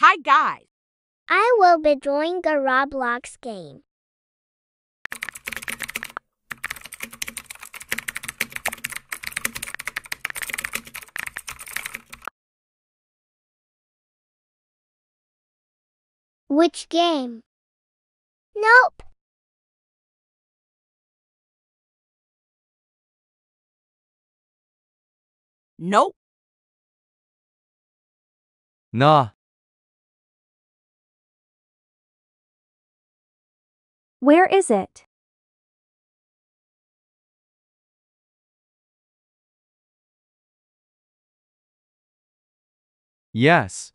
Hi, guys. I will be drawing a Roblox game. Which game? Nope. Nope. Nah. Where is it? Yes.